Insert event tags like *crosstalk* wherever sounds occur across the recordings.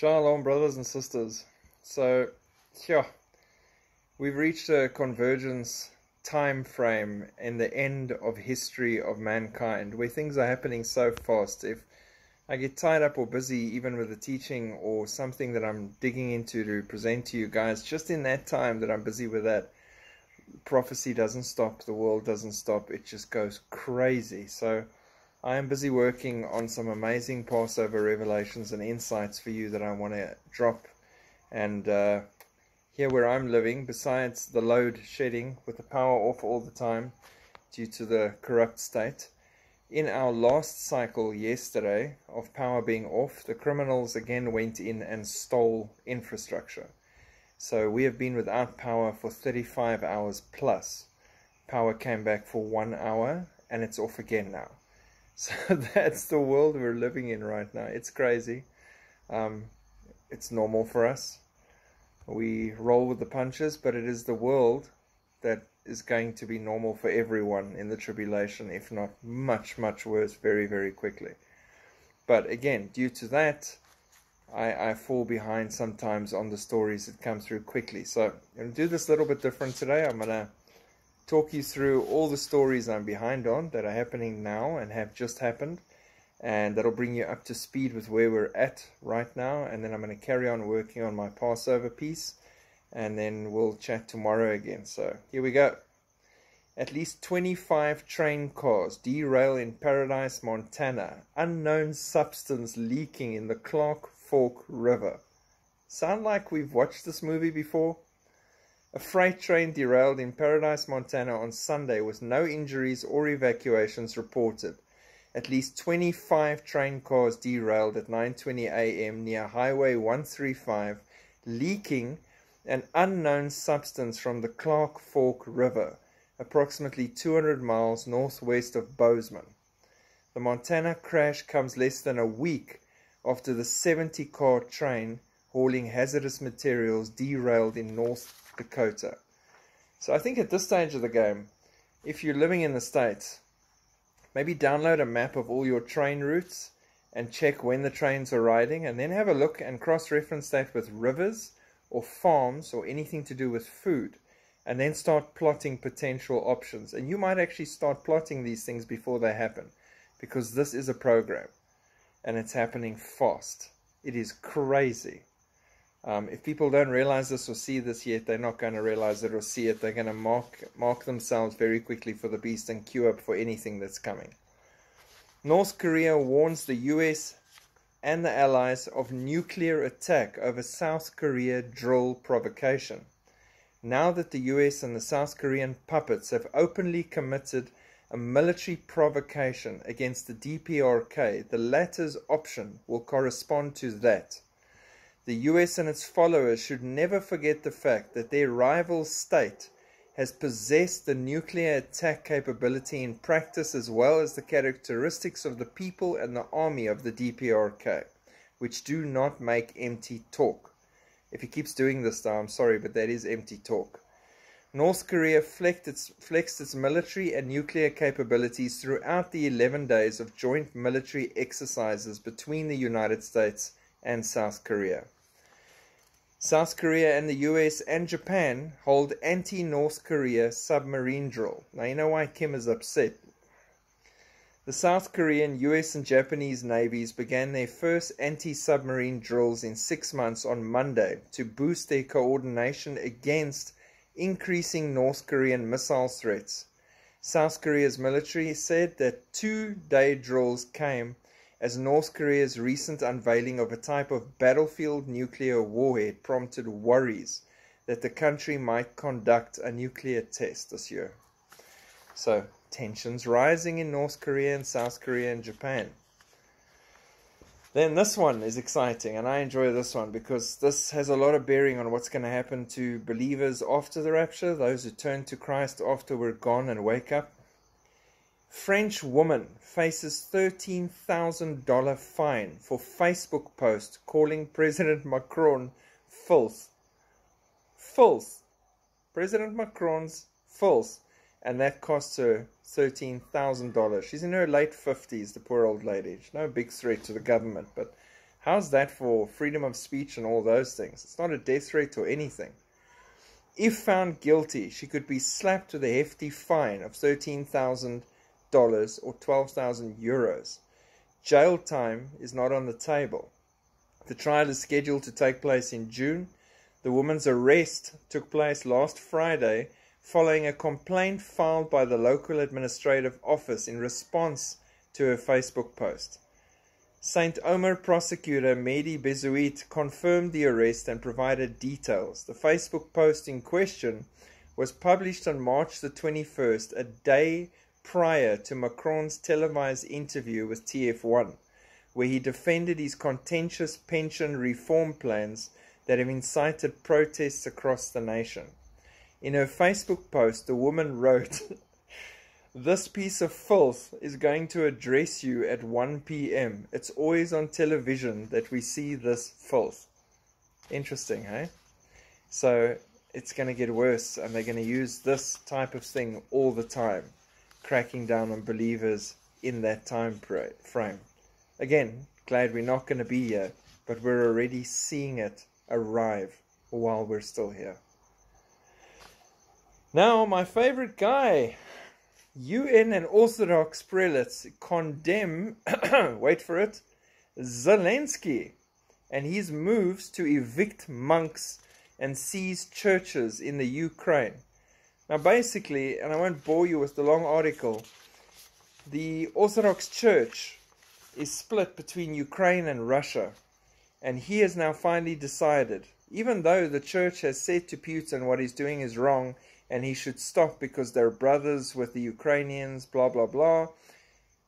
Shalom, brothers and sisters. So, yeah, we've reached a convergence time frame in the end of history of mankind where things are happening so fast. If I get tied up or busy, even with a teaching or something that I'm digging into to present to you guys, just in that time that I'm busy with that, prophecy doesn't stop, the world doesn't stop, it just goes crazy. So, I am busy working on some amazing Passover revelations and insights for you that I want to drop. And uh, here, where I'm living, besides the load shedding with the power off all the time due to the corrupt state, in our last cycle yesterday of power being off, the criminals again went in and stole infrastructure. So we have been without power for 35 hours plus. Power came back for one hour and it's off again now. So *laughs* that's the world we're living in right now. It's crazy. Um, it's normal for us. We roll with the punches, but it is the world that is going to be normal for everyone in the tribulation, if not much, much worse, very, very quickly. But again, due to that, I, I fall behind sometimes on the stories that come through quickly. So I'm going to do this a little bit different today. I'm going to talk you through all the stories I'm behind on that are happening now and have just happened. And that'll bring you up to speed with where we're at right now. And then I'm going to carry on working on my Passover piece. And then we'll chat tomorrow again. So here we go. At least 25 train cars derail in Paradise, Montana. Unknown substance leaking in the Clark Fork River. Sound like we've watched this movie before? A freight train derailed in Paradise, Montana on Sunday with no injuries or evacuations reported. At least 25 train cars derailed at 9:20 a.m. near Highway 135, leaking an unknown substance from the Clark Fork River, approximately 200 miles northwest of Bozeman. The Montana crash comes less than a week after the 70-car train hauling hazardous materials derailed in North Dakota. So I think at this stage of the game, if you're living in the States, maybe download a map of all your train routes and check when the trains are riding and then have a look and cross-reference that with rivers or farms or anything to do with food and then start plotting potential options. And you might actually start plotting these things before they happen because this is a program and it's happening fast. It is crazy. Um, if people don't realize this or see this yet, they're not going to realize it or see it. They're going to mark mark themselves very quickly for the beast and queue up for anything that's coming. North Korea warns the US and the allies of nuclear attack over South Korea drill provocation. Now that the US and the South Korean puppets have openly committed a military provocation against the DPRK, the latter's option will correspond to that. The US and its followers should never forget the fact that their rival state has possessed the nuclear attack capability in practice as well as the characteristics of the people and the army of the DPRK, which do not make empty talk. If he keeps doing this though, I'm sorry, but that is empty talk. North Korea flexed its, flexed its military and nuclear capabilities throughout the 11 days of joint military exercises between the United States and South Korea. South Korea and the US and Japan hold anti North Korea submarine drill. Now, you know why Kim is upset. The South Korean, US, and Japanese navies began their first anti submarine drills in six months on Monday to boost their coordination against increasing North Korean missile threats. South Korea's military said that two day drills came as North Korea's recent unveiling of a type of battlefield nuclear warhead prompted worries that the country might conduct a nuclear test this year. So, tensions rising in North Korea and South Korea and Japan. Then this one is exciting, and I enjoy this one because this has a lot of bearing on what's going to happen to believers after the rapture, those who turn to Christ after we're gone and wake up. French woman faces $13,000 fine for Facebook post calling President Macron false. False. President Macron's false. And that costs her $13,000. She's in her late 50s, the poor old lady. She's no big threat to the government, but How's that for freedom of speech and all those things? It's not a death threat or anything. If found guilty, she could be slapped with a hefty fine of $13,000 or 12,000 euros. Jail time is not on the table. The trial is scheduled to take place in June. The woman's arrest took place last Friday following a complaint filed by the local administrative office in response to her Facebook post. St. Omer prosecutor Mehdi Benbouzid confirmed the arrest and provided details. The Facebook post in question was published on March the 21st, a day prior to Macron's televised interview with TF1, where he defended his contentious pension reform plans that have incited protests across the nation. In her Facebook post, the woman wrote, *laughs* This piece of filth is going to address you at 1 p.m. It's always on television that we see this filth. Interesting, hey? So it's going to get worse, and they're going to use this type of thing all the time, cracking down on believers in that time frame. Again, glad we're not going to be here, but we're already seeing it arrive while we're still here. Now, my favorite guy UN and Orthodox prelates condemn, *coughs* wait for it, Zelensky and his moves to evict monks and seize churches in the Ukraine. Now, basically, and I won't bore you with the long article, the Orthodox Church is split between Ukraine and Russia, and he has now finally decided, even though the church has said to Putin what he's doing is wrong and he should stop because they're brothers with the Ukrainians, blah, blah, blah.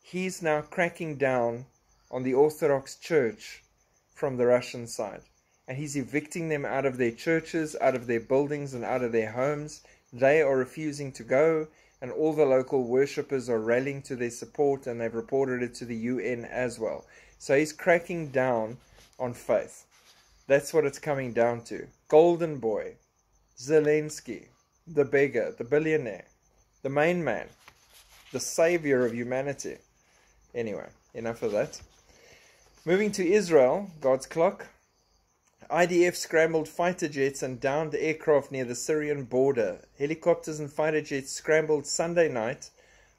He's now cracking down on the Orthodox Church from the Russian side. And he's evicting them out of their churches, out of their buildings, and out of their homes. They are refusing to go, and all the local worshippers are rallying to their support, and they've reported it to the UN as well. So he's cracking down on faith. That's what it's coming down to. Golden Boy, Zelensky, the beggar, the billionaire, the main man, the savior of humanity. Anyway, enough of that. Moving to Israel, God's clock. IDF scrambled fighter jets and downed aircraft near the Syrian border. Helicopters and fighter jets scrambled Sunday night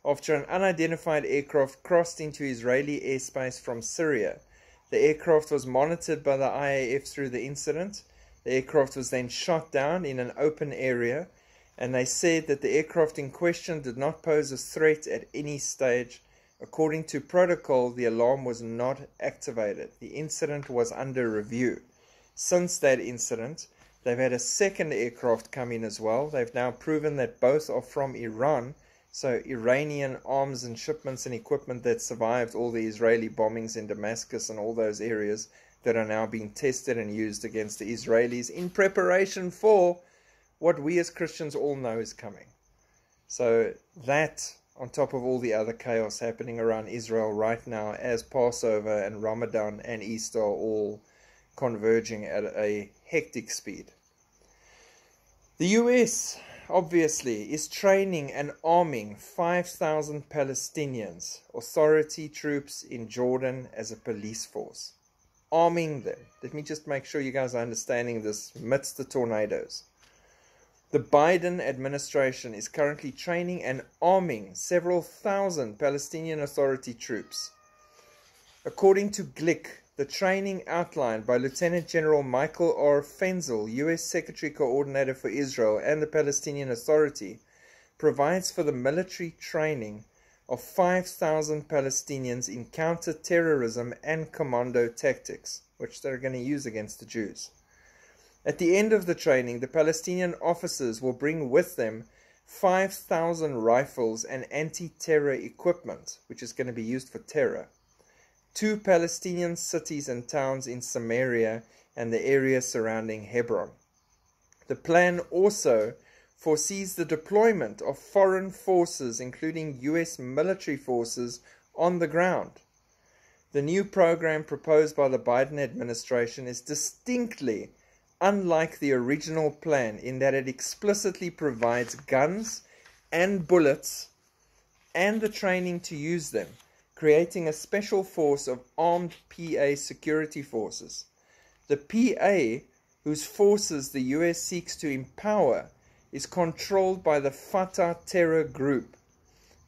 after an unidentified aircraft crossed into Israeli airspace from Syria. The aircraft was monitored by the IAF through the incident. The aircraft was then shot down in an open area and they said that the aircraft in question did not pose a threat at any stage. According to protocol, the alarm was not activated. The incident was under review. Since that incident, they've had a second aircraft come in as well. They've now proven that both are from Iran. So, Iranian arms and shipments and equipment that survived all the Israeli bombings in Damascus and all those areas that are now being tested and used against the Israelis in preparation for what we as Christians all know is coming. So that, on top of all the other chaos happening around Israel right now, as Passover and Ramadan and Easter are all converging at a hectic speed. The US, obviously, is training and arming 5,000 Palestinians, authority troops in Jordan, as a police force. Arming them. Let me just make sure you guys are understanding this amidst the tornadoes. The Biden administration is currently training and arming several thousand Palestinian Authority troops. According to Glick, the training outlined by Lieutenant General Michael R. Fenzel, U.S. Secretary Coordinator for Israel and the Palestinian Authority, provides for the military training of 5,000 Palestinians in counter-terrorism and commando tactics, which they're going to use against the Jews. At the end of the training, the Palestinian officers will bring with them 5,000 rifles and anti terror equipment, which is going to be used for terror. Two Palestinian cities and towns in Samaria and the area surrounding Hebron. The plan also foresees the deployment of foreign forces, including US military forces, on the ground. The new program proposed by the Biden administration is distinctly unlike the original plan in that it explicitly provides guns and bullets and the training to use them, creating a special force of armed PA security forces. The PA, whose forces the US seeks to empower, is controlled by the Fatah terror group.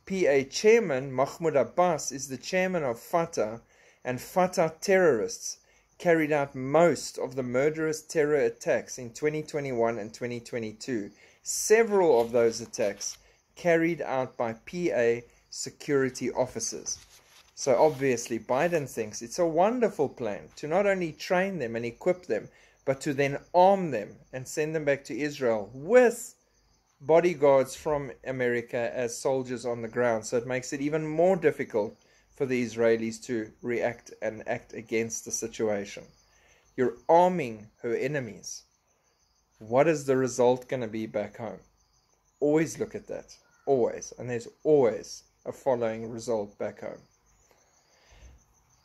PA chairman Mahmoud Abbas is the chairman of Fatah, and Fatah terrorists carried out most of the murderous terror attacks in 2021 and 2022. Several of those attacks carried out by PA security officers. So obviously, Biden thinks it's a wonderful plan to not only train them and equip them, but to then arm them and send them back to Israel with bodyguards from America as soldiers on the ground. So it makes it even more difficult for the Israelis to react and act against the situation. You're arming her enemies. What is the result going to be back home? Always look at that. Always. And there's always a following result back home.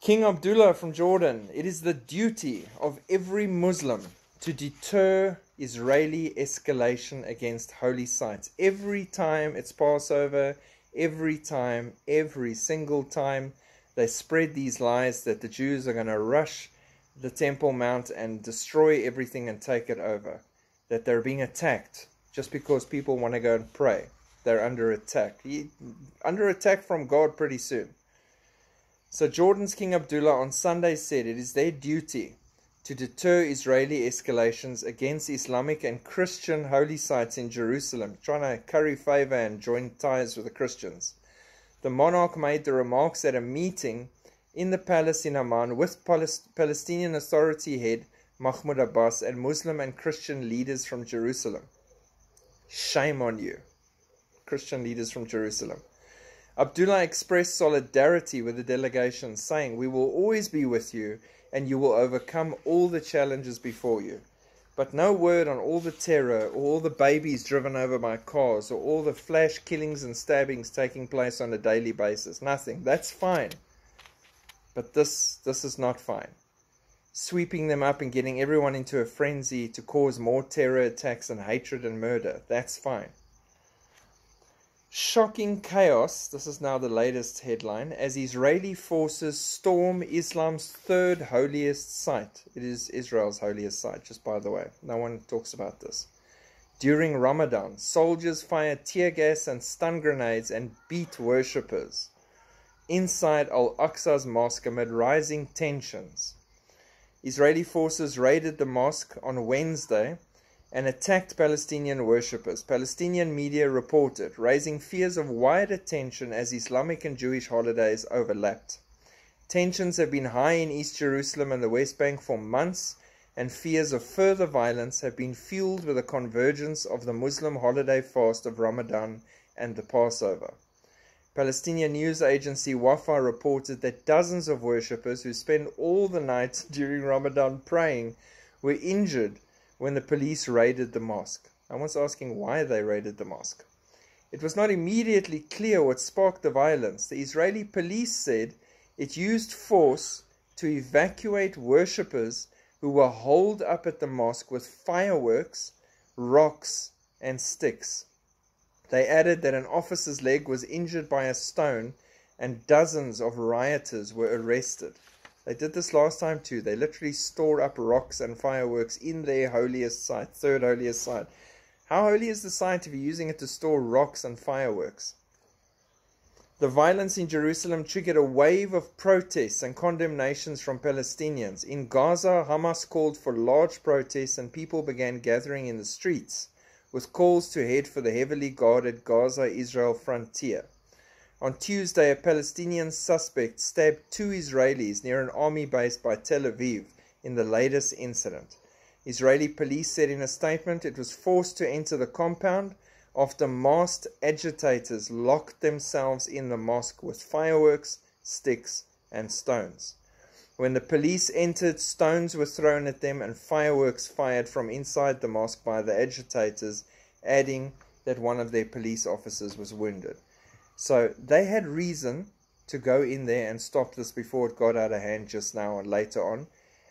King Abdullah from Jordan, it is the duty of every Muslim to deter Israeli escalation against holy sites. Every time it's Passover, every time, every single time they spread these lies that the Jews are going to rush the Temple Mount and destroy everything and take it over, that they're being attacked just because people want to go and pray. They're under attack. Under attack from God pretty soon. So Jordan's King Abdullah on Sunday said it is their duty to deter Israeli escalations against Islamic and Christian holy sites in Jerusalem, trying to curry favor and join ties with the Christians. The monarch made the remarks at a meeting in the palace in Amman with Palestinian Authority head Mahmoud Abbas and Muslim and Christian leaders from Jerusalem. Shame on you, Christian leaders from Jerusalem. Abdullah expressed solidarity with the delegation, saying, We will always be with you, and you will overcome all the challenges before you. But no word on all the terror, or all the babies driven over by cars, or all the flash killings and stabbings taking place on a daily basis. Nothing. That's fine. But this, this is not fine. Sweeping them up and getting everyone into a frenzy to cause more terror attacks and hatred and murder. That's fine. Shocking chaos, this is now the latest headline, as Israeli forces storm Islam's third holiest site. It is Israel's holiest site, just by the way. No one talks about this. During Ramadan, soldiers fire tear gas and stun grenades and beat worshippers inside Al Aqsa's mosque amid rising tensions. Israeli forces raided the mosque on Wednesday and attacked Palestinian worshippers, Palestinian media reported, raising fears of wider tension as Islamic and Jewish holidays overlapped. Tensions have been high in East Jerusalem and the West Bank for months, and fears of further violence have been fueled with the convergence of the Muslim holiday fast of Ramadan and the Passover. Palestinian news agency Wafa reported that dozens of worshippers who spend all the nights *laughs* during Ramadan praying were injured when the police raided the mosque. I was asking why they raided the mosque. It was not immediately clear what sparked the violence. The Israeli police said it used force to evacuate worshippers who were holed up at the mosque with fireworks, rocks, and sticks. They added that an officer's leg was injured by a stone and dozens of rioters were arrested. They did this last time too. They literally store up rocks and fireworks in their holiest site, third holiest site. How holy is the site if you're using it to store rocks and fireworks? The violence in Jerusalem triggered a wave of protests and condemnations from Palestinians. In Gaza, Hamas called for large protests and people began gathering in the streets with calls to head for the heavily guarded Gaza Israel frontier. On Tuesday, a Palestinian suspect stabbed two Israelis near an army base by Tel Aviv in the latest incident. Israeli police said in a statement it was forced to enter the compound after masked agitators locked themselves in the mosque with fireworks, sticks, and stones. When the police entered, stones were thrown at them and fireworks fired from inside the mosque by the agitators, adding that one of their police officers was wounded. So they had reason to go in there and stop this before it got out of hand just now and later on.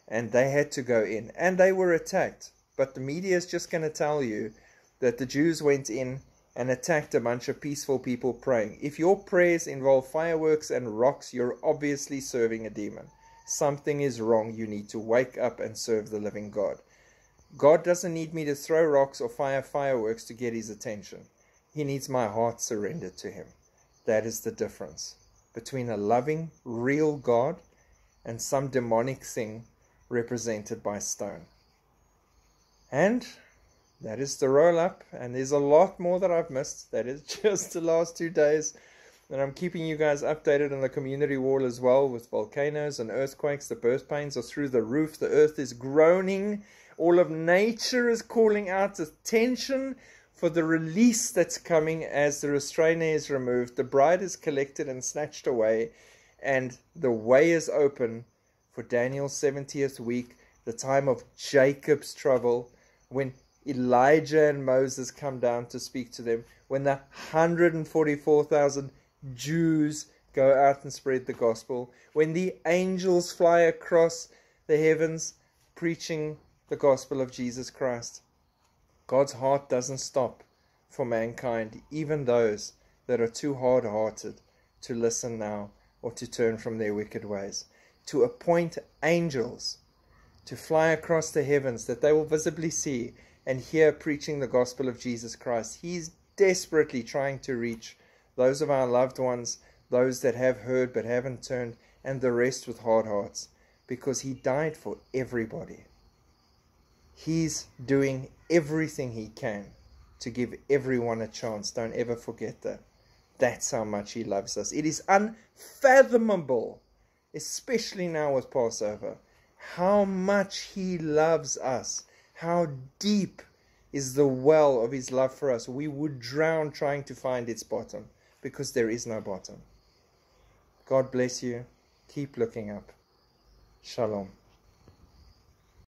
And they had to go in. And they were attacked. But the media is just going to tell you that the Jews went in and attacked a bunch of peaceful people praying. If your prayers involve fireworks and rocks, you're obviously serving a demon. Something is wrong. You need to wake up and serve the living God. God doesn't need me to throw rocks or fire fireworks to get his attention. He needs my heart surrendered to him. That is the difference between a loving, real God and some demonic thing represented by stone. And that is the roll up, and there's a lot more that I've missed. That is *laughs* just the last two days. And I'm keeping you guys updated on the community wall as well with volcanoes and earthquakes. The birth pains are through the roof. The earth is groaning. All of nature is calling out attention for the release that's coming as the restrainer is removed. The bride is collected and snatched away, and the way is open for Daniel's 70th week, the time of Jacob's trouble, when Elijah and Moses come down to speak to them, when the 144,000 Jews go out and spread the gospel, when the angels fly across the heavens preaching the gospel of Jesus Christ. God's heart doesn't stop for mankind, even those that are too hard hearted to listen now or to turn from their wicked ways. To appoint angels to fly across the heavens that they will visibly see and hear preaching the gospel of Jesus Christ. He's desperately trying to reach those of our loved ones, those that have heard but haven't turned, and the rest with hard hearts, because He died for everybody. He's doing everything He can to give everyone a chance. Don't ever forget that. That's how much He loves us. It is unfathomable, especially now with Passover, how much He loves us, how deep is the well of His love for us. We would drown trying to find its bottom because there is no bottom. God bless you. Keep looking up. Shalom.